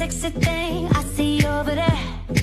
sexy thing I see over there.